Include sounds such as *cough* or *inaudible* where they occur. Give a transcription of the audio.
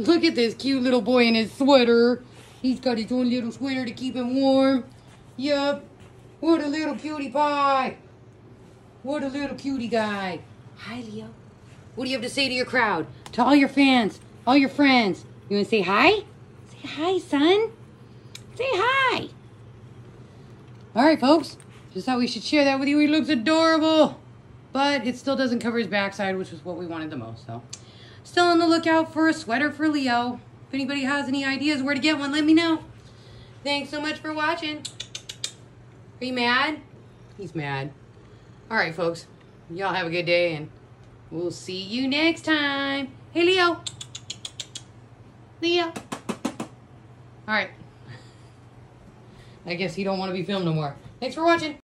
Look at this cute little boy in his sweater. He's got his own little sweater to keep him warm. Yup. What a little cutie pie. What a little cutie guy. Hi, Leo. What do you have to say to your crowd? To all your fans, all your friends. You want to say hi? Say hi, son. Say hi. All right, folks. Just thought we should share that with you. He looks adorable. But it still doesn't cover his backside, which was what we wanted the most. So, still on the lookout for a sweater for Leo. If anybody has any ideas where to get one, let me know. Thanks so much for watching. Are you mad? He's mad. All right, folks. Y'all have a good day, and we'll see you next time. Hey, Leo. Leo. All right. *laughs* I guess he don't want to be filmed no more. Thanks for watching.